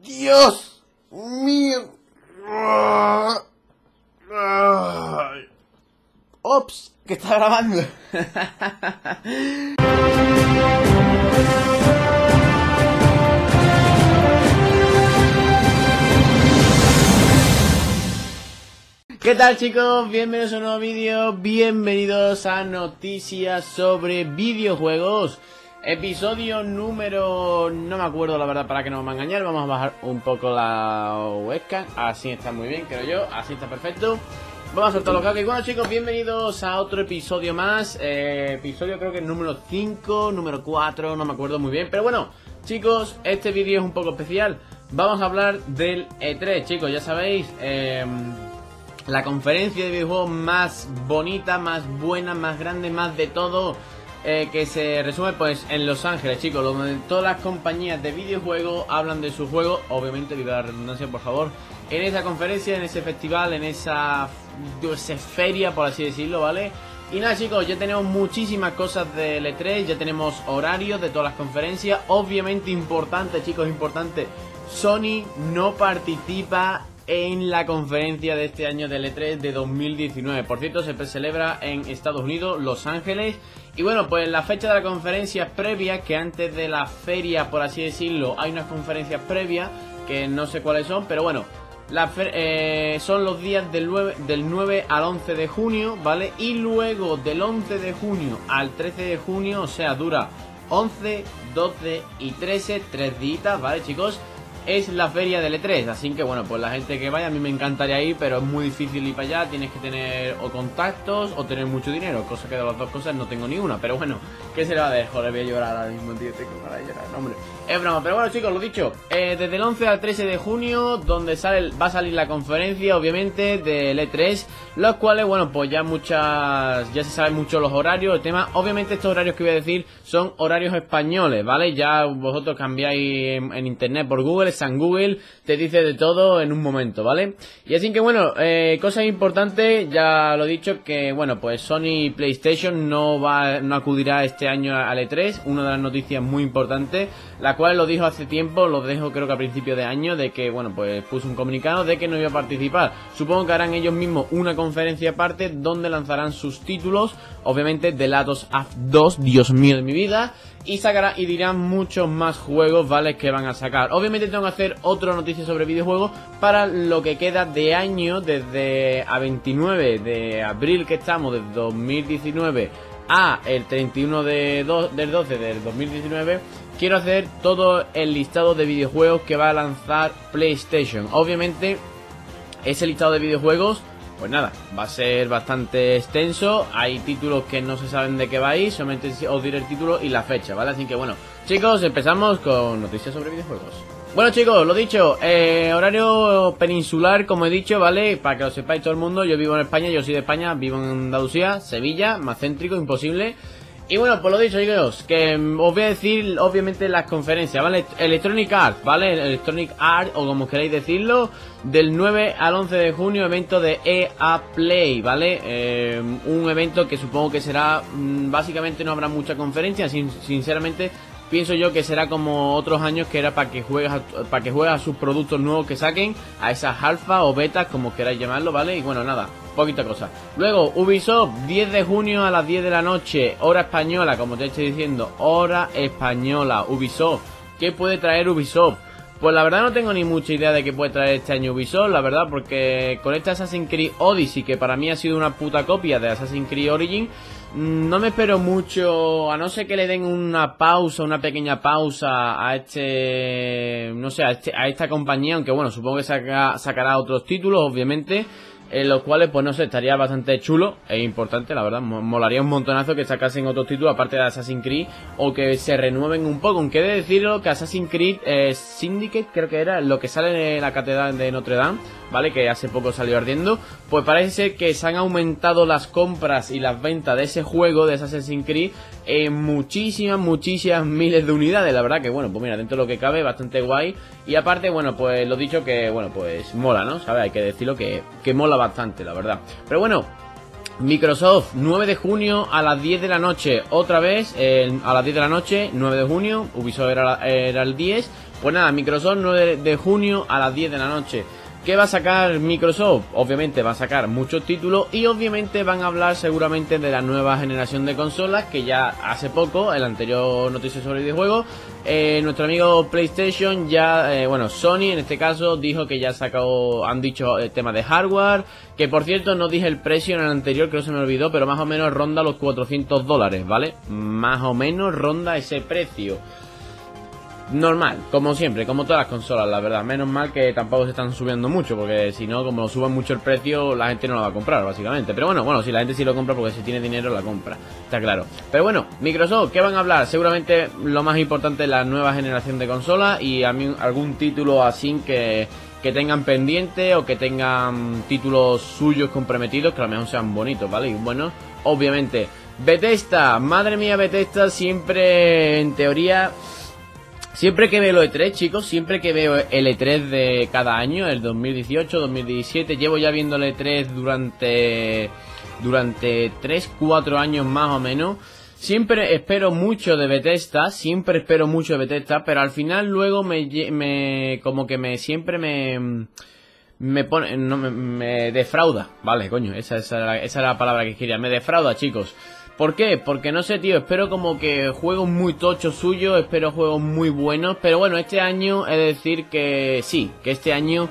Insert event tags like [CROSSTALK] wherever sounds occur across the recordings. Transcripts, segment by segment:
Dios mío. Ops, que está grabando. ¿Qué tal chicos? Bienvenidos a un nuevo vídeo, bienvenidos a Noticias sobre Videojuegos Episodio número... no me acuerdo la verdad para que no me engañar Vamos a bajar un poco la webcam, así está muy bien creo yo, así está perfecto. Vamos a soltar los cables. Bueno chicos, bienvenidos a otro episodio más. Eh, Episodio creo que número 5, número 4, no me acuerdo muy bien. Pero bueno, chicos, este vídeo es un poco especial. Vamos a hablar del E3, chicos, ya sabéis eh, la conferencia de videojuegos más bonita, más buena, más grande, más de todo. Eh, que se resume pues en Los Ángeles, chicos, donde todas las compañías de videojuegos hablan de su juego, obviamente, viva la redundancia, por favor, en esa conferencia, en ese festival, en esa, esa feria, por así decirlo, ¿vale? Y nada chicos, ya tenemos muchísimas cosas de E3, ya tenemos horarios de todas las conferencias, obviamente importante chicos, importante, Sony no participa en la conferencia de este año del E3 de 2019. Por cierto, se celebra en Estados Unidos, Los Ángeles. Y bueno, pues la fecha de la conferencia previa, que antes de la feria, por así decirlo, hay unas conferencias previas, que no sé cuáles son, pero bueno, eh, son los días del 9, del 9 al 11 de junio, ¿vale? Y luego del 11 de junio al 13 de junio, o sea, dura 11, 12 y 13, tres días, ¿vale, chicos? Es la feria del E3, así que bueno, pues la gente que vaya, a mí me encantaría ir, pero es muy difícil ir para allá, tienes que tener o contactos o tener mucho dinero, cosa que de las dos cosas no tengo ni una, pero bueno, ¿qué se le va a dejar? Joder, voy a llorar ahora mismo, tío, tengo para llorar, hombre. Es broma, pero bueno chicos, lo dicho, eh, desde el 11 al 13 de junio, donde sale, va a salir la conferencia, obviamente, del E3, los cuales, bueno, pues ya muchas, ya se saben mucho los horarios, el tema, obviamente estos horarios que voy a decir son horarios españoles, ¿vale? Ya vosotros cambiáis en internet por Google, San Google, te dice de todo en un momento, ¿vale? Y así que bueno, eh, cosa importante, ya lo he dicho, que bueno, pues Sony PlayStation no va, no acudirá este año al E3, una de las noticias muy importantes, la cual lo dijo hace tiempo, lo dejo creo que a principio de año, de que bueno, pues puso un comunicado de que no iba a participar. Supongo que harán ellos mismos una conferencia aparte donde lanzarán sus títulos, obviamente de Latos of 2, Dios mío de mi vida, y sacará y dirán muchos más juegos, ¿vale? Que van a sacar. Obviamente tengo que hacer otra noticia sobre videojuegos para lo que queda de año desde a 29 de abril que estamos, de 2019 a el 31 de del 12 del 2019 quiero hacer todo el listado de videojuegos que va a lanzar PlayStation. Obviamente ese listado de videojuegos pues nada, va a ser bastante extenso. Hay títulos que no se saben de qué va a solamente os diré el título y la fecha, ¿vale? Así que bueno, chicos, empezamos con noticias sobre videojuegos. Bueno chicos, lo dicho, eh, horario peninsular, como he dicho, ¿vale? Para que lo sepáis todo el mundo, yo vivo en España, yo soy de España, vivo en Andalucía, Sevilla, más céntrico, imposible. Y bueno, pues lo dicho, chicos, que os voy a decir, obviamente, las conferencias, ¿vale? Electronic Arts, ¿vale? Electronic Arts, o como queráis decirlo, del 9 al 11 de junio, evento de EA Play, ¿vale? Eh, un evento que supongo que será, mm, básicamente no habrá mucha conferencia, sinceramente pienso yo que será como otros años que era para que juegues para que juegues a sus productos nuevos que saquen a esas alfa o betas como queráis llamarlo vale y bueno nada poquita cosa. Luego, Ubisoft, 10 de junio a las 10 de la noche, hora española, como te estoy diciendo, hora española, Ubisoft. ¿Qué puede traer Ubisoft? Pues la verdad no tengo ni mucha idea de qué puede traer este año Ubisoft, la verdad, porque con este Assassin's Creed Odyssey, que para mí ha sido una puta copia de Assassin's Creed Origin, no me espero mucho, a no ser que le den una pausa, una pequeña pausa a este, no sé, a, este, a esta compañía, aunque bueno, supongo que sacará otros títulos, obviamente, en los cuales, pues no sé, estaría bastante chulo e importante, la verdad. Molaría un montonazo que sacasen otro título aparte de Assassin's Creed o que se renueven un poco. Aunque de decirlo que Assassin's Creed eh, Syndicate, creo que era lo que sale en la catedral de Notre Dame, ¿vale? Que hace poco salió ardiendo. Pues parece que se han aumentado las compras y las ventas de ese juego de Assassin's Creed en muchísimas, muchísimas miles de unidades. La verdad que, bueno, pues mira, dentro de lo que cabe, bastante guay. Y aparte, bueno, pues lo dicho que, bueno, pues mola, ¿no? ¿Sabes? Hay que decirlo que, que mola bastante, la verdad. Pero bueno, Microsoft, 9 de junio a las 10 de la noche, otra vez, a las 10 de la noche, 9 de junio, Ubisoft era, era el 10, pues nada, Microsoft 9 de junio a las 10 de la noche. ¿Qué va a sacar Microsoft? Obviamente va a sacar muchos títulos y obviamente van a hablar seguramente de la nueva generación de consolas que ya hace poco, el anterior noticia sobre videojuegos, eh, nuestro amigo PlayStation ya, eh, bueno, Sony en este caso dijo que ya sacó, han dicho el tema de hardware, que por cierto no dije el precio en el anterior, que no se me olvidó, pero más o menos ronda los 400 dólares, ¿vale? Más o menos ronda ese precio. Normal, como siempre, como todas las consolas, la verdad. Menos mal que tampoco se están subiendo mucho, porque si no, como suban mucho el precio, la gente no lo va a comprar, básicamente. Pero bueno, bueno, si la gente sí lo compra, porque si tiene dinero, la compra. Está claro. Pero bueno, Microsoft, ¿qué van a hablar? Seguramente lo más importante es la nueva generación de consolas y algún título así que, que tengan pendiente o que tengan títulos suyos comprometidos, que a lo mejor sean bonitos, ¿vale? Y bueno, obviamente, Bethesda, madre mía, Bethesda siempre en teoría Siempre que veo el E3, chicos, siempre que veo el E3 de cada año, el 2018, 2017, llevo ya viendo el E3 durante, durante 3, 4 años más o menos. Siempre espero mucho de Bethesda, siempre espero mucho de Bethesda, pero al final luego me, como que me, siempre me, me pone, no, me, me defrauda, vale, coño, esa, esa, esa era la palabra que quería, me defrauda, chicos. ¿Por qué? Porque no sé, tío, espero como que juegos muy tochos suyos, espero juegos muy buenos, pero bueno, este año he de decir que sí, que este año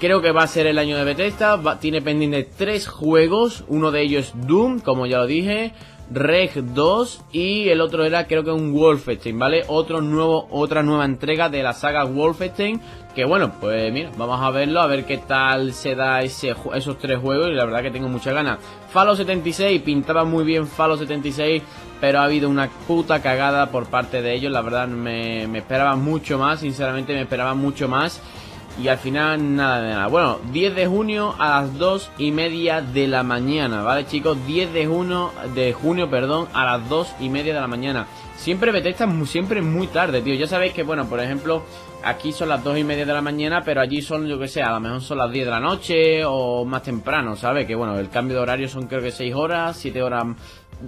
creo que va a ser el año de Bethesda, tiene pendiente tres juegos, uno de ellos Doom, como ya lo dije, Reg 2 y el otro era creo que un Wolfenstein, ¿vale? Otro nuevo, otra nueva entrega de la saga Wolfenstein que bueno, pues mira, vamos a verlo, a ver qué tal se da ese, esos tres juegos y la verdad que tengo muchas ganas. Falo 76, pintaba muy bien Falo 76, pero ha habido una puta cagada por parte de ellos, la verdad me, me esperaba mucho más, sinceramente me esperaba mucho más. Y al final nada de nada. Bueno, 10 de junio a las 2 y media de la mañana, ¿vale chicos? 10 de junio, de junio, perdón, a las 2 y media de la mañana. Siempre Bethesda siempre muy tarde, tío. Ya sabéis que, bueno, por ejemplo, aquí son las 2 y media de la mañana, pero allí son, yo que sé, a lo mejor son las 10 de la noche o más temprano, ¿sabes? Que bueno, el cambio de horario son creo que 6 horas, 7 horas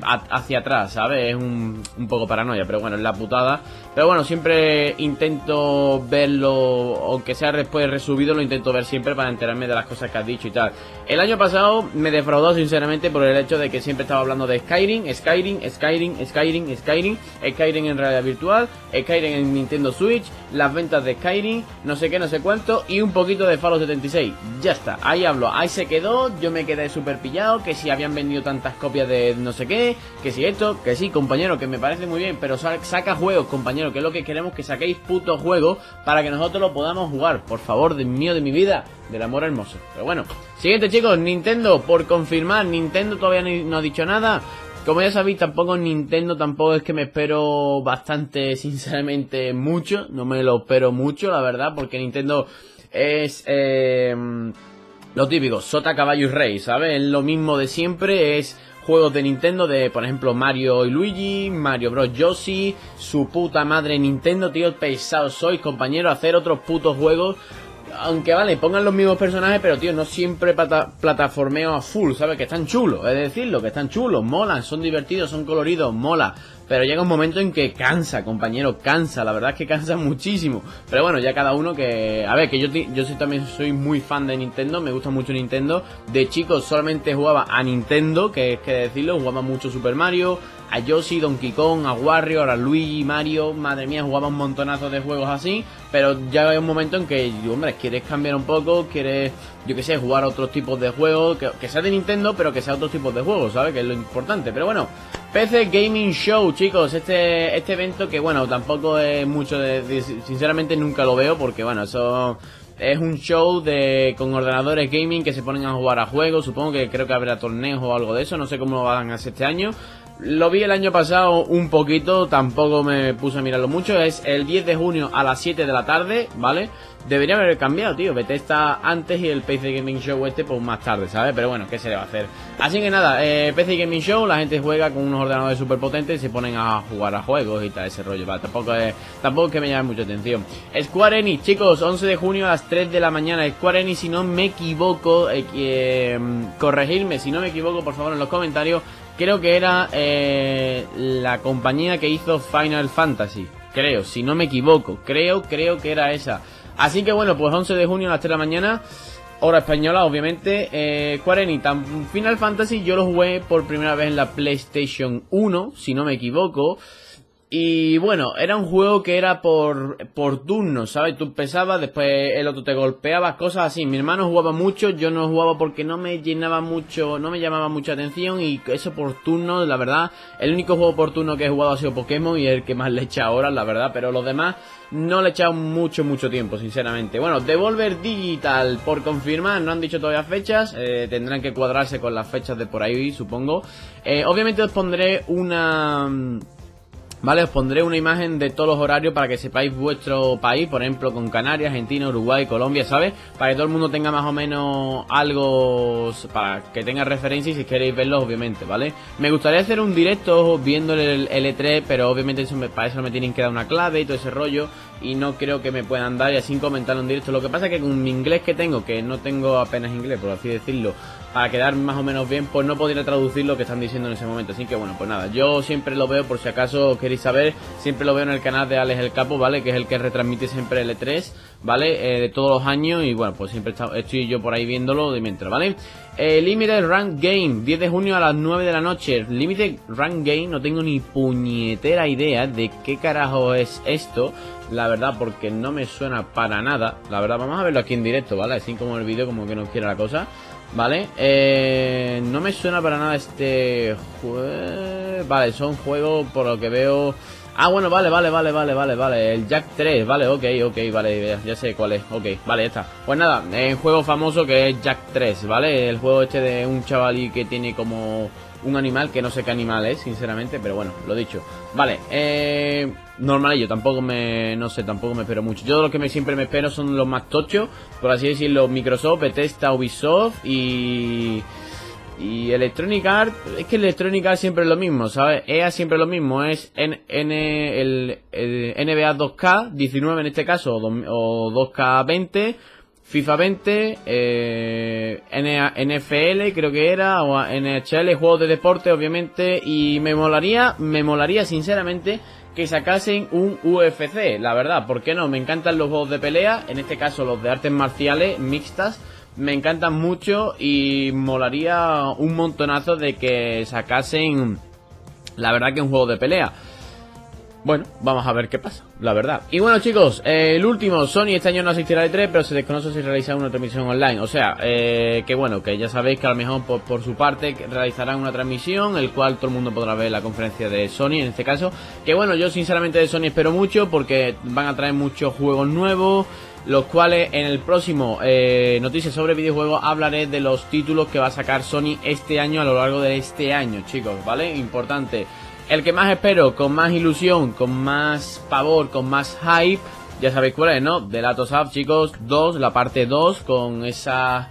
hacia atrás, ¿sabes? Es un, un, poco paranoia, pero bueno, es la putada. Pero bueno, siempre intento verlo, aunque sea después resubido, lo intento ver siempre para enterarme de las cosas que has dicho y tal. El año pasado me defraudó sinceramente por el hecho de que siempre estaba hablando de Skyrim, Skyrim, Skyrim, Skyrim, Skyrim, Skyrim en realidad virtual, Skyrim en Nintendo Switch, las ventas de Skyrim, no sé qué, no sé cuánto, y un poquito de Fallout 76. Ya está, ahí hablo, ahí se quedó, yo me quedé súper pillado, que si habían vendido tantas copias de no sé qué, que si esto, que sí, compañero, que me parece muy bien, pero saca juegos, compañero, que es lo que queremos, que saquéis putos juegos para que nosotros lo podamos jugar. Por favor, de mío, de mi vida, del amor hermoso. Pero bueno, siguiente chicos, Nintendo, por confirmar, Nintendo todavía no ha dicho nada. Como ya sabéis, tampoco Nintendo, tampoco es que me espero bastante, [LAUGHS] sinceramente, mucho. No me lo espero mucho, la verdad, porque Nintendo es... Eh, lo típico, sota, caballo y rey, ¿sabes? Es lo mismo de siempre, es juegos de Nintendo de, por ejemplo, Mario y Luigi, Mario Bros. Yoshi, su puta madre Nintendo, tío, pesados sois, compañero, hacer otros putos juegos. Aunque vale, pongan los mismos personajes, pero tío, no siempre plataformeo a full, ¿sabes? Que están chulos, es decirlo, que están chulos, molan, son divertidos, son coloridos, mola. Pero llega un momento en que cansa, compañero, cansa, la verdad es que cansa [LAUGHS] muchísimo. Pero bueno, ya cada uno que... A ver, que yo, yo también soy muy fan de Nintendo, me gusta mucho Nintendo. De chicos solamente jugaba a Nintendo, que es que decirlo, jugaba mucho Super Mario, a Yoshi, Donkey Kong, a Wario, a Luigi, Mario, madre mía, jugaba un montonazo de juegos así, pero ya hay un momento en que, hombre, quieres cambiar un poco, quieres, yo qué sé, jugar otros tipos de juegos, que, que sea de Nintendo, pero que sea otros tipos de juegos, ¿sabes? Que es lo importante, pero bueno, PC Gaming Show, chicos, este, este evento que bueno, tampoco es mucho de, sinceramente nunca lo veo porque bueno, eso es un show de con ordenadores gaming que se ponen a jugar a juegos, supongo que creo que habrá torneos o algo de eso, no sé cómo lo van a hacer este año, Lo vi el año pasado un poquito, tampoco me puse a mirarlo mucho. Es el 10 de junio a las 7 de la tarde, ¿vale? Debería haber cambiado, tío. Bethesda antes y el PC Gaming Show este, pues más tarde, ¿sabes? Pero bueno, ¿qué se le va a hacer? Así que nada, eh, PC Gaming Show, la gente juega con unos ordenadores súper potentes y se ponen a jugar a juegos y tal, ese rollo, ¿vale? Tampoco es, tampoco es que me llame mucha atención. Square Enix, chicos, 11 de junio a las 3 de la mañana. Square Enix, si no me equivoco, eh, eh, corregirme si no me equivoco, por favor, en los comentarios creo que era eh, la compañía que hizo Final Fantasy. Creo, si no me equivoco. Creo, creo que era esa. Así que bueno, pues 11 de junio a las 3 de la mañana. Hora española, obviamente. Eh, Final Fantasy yo lo jugué por primera vez en la PlayStation 1, si no me equivoco. Y bueno, era un juego que era por, por turnos, ¿sabes? Tú empezabas, después el otro te golpeaba, cosas así. Mi hermano jugaba mucho, yo no jugaba porque no me llenaba mucho, no me llamaba mucha atención y eso por turnos, la verdad. El único juego por turno que he jugado ha sido Pokémon y el que más le he echado horas, la verdad. Pero los demás no le he echado mucho, mucho tiempo, sinceramente. Bueno, Devolver Digital, por confirmar, no han dicho todavía fechas, eh, tendrán que cuadrarse con las fechas de por ahí, supongo. Eh, obviamente os pondré una Vale, os pondré una imagen de todos los horarios para que sepáis vuestro país, por ejemplo, con Canarias, Argentina, Uruguay, Colombia, ¿sabes? Para que todo el mundo tenga más o menos algo, para que tenga referencia y si queréis verlo, obviamente, ¿vale? Me gustaría hacer un directo viendo el L3, pero obviamente eso para eso me tienen que dar una clave y todo ese rollo y no creo que me puedan dar y así comentarlo en directo. Lo que pasa es que con mi inglés que tengo, que no tengo apenas inglés, por así decirlo, para quedar más o menos bien, pues no podría traducir lo que están diciendo en ese momento. Así que bueno, pues nada, yo siempre lo veo, por si acaso queréis saber, siempre lo veo en el canal de Alex el Capo, ¿vale? Que es el que retransmite siempre el E3, ¿vale? Eh, de todos los años y bueno, pues siempre estoy yo por ahí viéndolo de mientras, ¿vale? Eh, Limited Rank Game, 10 de junio a las 9 de la noche. Limited Rank Game, no tengo ni puñetera idea de qué carajo es esto la verdad, porque no me suena para nada. La verdad, vamos a verlo aquí en directo, ¿vale? Así como el vídeo, como que no quiera la cosa. ¿Vale? Eh, no me suena para nada este juego. Vale, son juegos por lo que veo. Ah, bueno, vale, vale, vale, vale, vale, vale. El Jack 3, vale, ok, ok, vale, ya, sé cuál es. Ok, vale, ya está. Pues nada, el juego famoso que es Jack 3, ¿vale? El juego este de un chavalí que tiene como un animal que no sé qué animal es, sinceramente, pero bueno, lo dicho. Vale, eh, normal yo tampoco me, no sé, tampoco me espero mucho. Yo lo que me, siempre me espero son los más tochos, por así decirlo, Microsoft, Bethesda, Ubisoft y... Y Electronic Arts, es que Electronic Arts siempre es lo mismo, ¿sabes? EA siempre es lo mismo, es N, N el, NBA 2K, 19 en este caso, o 2K 20, FIFA 20, eh, NFL creo que era, o NHL, juegos de deporte obviamente, y me molaría, me molaría sinceramente que sacasen un UFC, la verdad, ¿por qué no? Me encantan los juegos de pelea, en este caso los de artes marciales mixtas, me encantan mucho y molaría un montonazo de que sacasen, la verdad que un juego de pelea. Bueno, vamos a ver qué pasa, la verdad. Y bueno chicos, el último, Sony este año no asistirá de 3, pero se desconoce si realizará una transmisión online. O sea, eh, que bueno, que ya sabéis que a lo mejor por, su parte realizarán una transmisión, el cual todo el mundo podrá ver la conferencia de Sony en este caso. Que bueno, yo sinceramente de Sony espero mucho porque van a traer muchos juegos nuevos los cuales en el próximo eh, Noticias sobre Videojuegos hablaré de los títulos que va a sacar Sony este año a lo largo de este año, chicos, ¿vale? Importante. El que más espero, con más ilusión, con más pavor, con más hype, ya sabéis cuál es, ¿no? The Last of chicos, 2, la parte 2, con esa...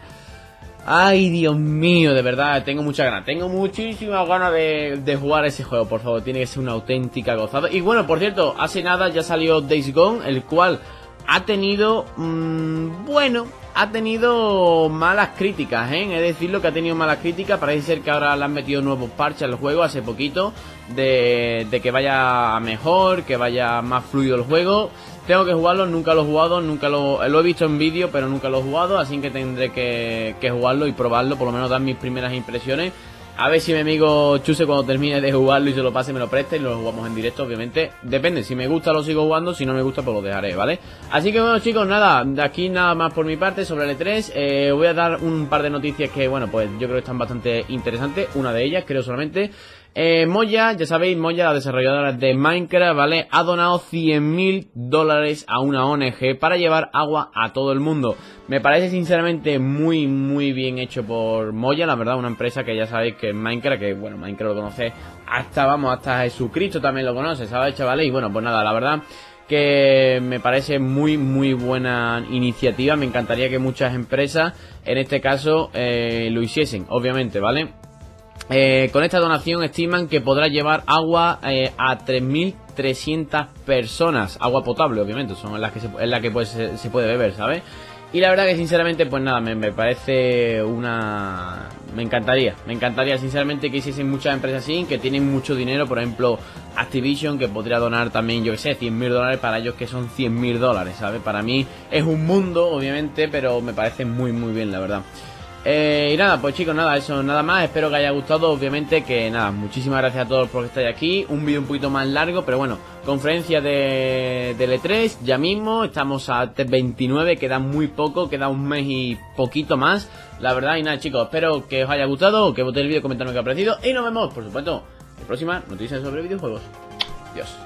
Ay, Dios mío, de verdad, tengo mucha ganas. Tengo muchísimas ganas de, jugar ese juego, por favor. Tiene que ser una auténtica gozada. Y bueno, por cierto, hace nada ya salió Days Gone, el cual ha tenido... Mmm, bueno, ha tenido malas críticas, ¿eh? Es decir, lo que ha tenido malas críticas. Parece ser que ahora le han metido nuevos parches al juego hace poquito. De, que vaya mejor, que vaya más fluido el juego. Tengo que jugarlo, nunca lo he jugado, nunca lo, lo he visto en vídeo, pero nunca lo he jugado. Así que tendré que, que jugarlo y probarlo, por lo menos dar mis primeras impresiones. A ver si mi amigo Chuse cuando termine de jugarlo y se lo pase me lo preste y lo jugamos en directo, obviamente. Depende, si me gusta lo sigo jugando, si no me gusta pues lo dejaré, ¿vale? Así que bueno chicos, nada, de aquí nada más por mi parte sobre el E3. Eh, voy a dar un par de noticias que, bueno, pues yo creo que están bastante interesantes. Una de ellas, creo solamente. Eh, Moya, ya sabéis, Moya, la desarrolladora de Minecraft, ¿vale? Ha donado 100.000 dólares a una ONG para llevar agua a todo el mundo. Me parece sinceramente muy, muy bien hecho por Moya, la verdad, una empresa que ya sabéis que es Minecraft, que bueno, Minecraft lo conoce hasta, vamos, hasta Jesucristo también lo conoce, ¿sabes, chavales? Y bueno, pues nada, la verdad que me parece muy muy buena iniciativa me encantaría que muchas empresas en este caso eh, lo hiciesen obviamente vale eh, con esta donación estiman que podrá llevar agua eh, a 3.300 personas. Agua potable, obviamente, son las que se, es la que pues, se, puede beber, ¿sabes? Y la verdad que sinceramente, pues nada, me, parece una... Me encantaría, me encantaría sinceramente que hiciesen muchas empresas así, que tienen mucho dinero, por ejemplo Activision, que podría donar también, yo que sé, 100.000 dólares para ellos que son 100.000 dólares, ¿sabes? Para mí es un mundo, obviamente, pero me parece muy, muy bien, la verdad. Eh, y nada, pues chicos, nada, eso, nada más. Espero que haya gustado. Obviamente que nada, muchísimas gracias a todos por estar aquí. Un vídeo un poquito más largo, pero bueno, conferencia de, de L3 ya mismo. Estamos a 29, queda muy poco, queda un mes y poquito más. La verdad, y nada, chicos, espero que os haya gustado, que votéis el vídeo, comentadme qué ha parecido. Y nos vemos, por supuesto, en la próxima noticias sobre videojuegos. Adiós.